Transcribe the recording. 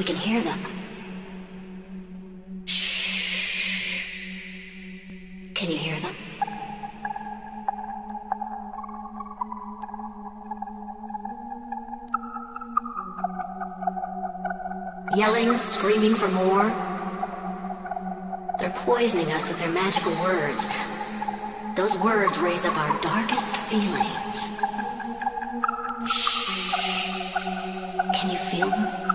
We can hear them. Shh. Can you hear them? Yelling, screaming for more. They're poisoning us with their magical words. Those words raise up our darkest feelings. Shh. Can you feel them?